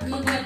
你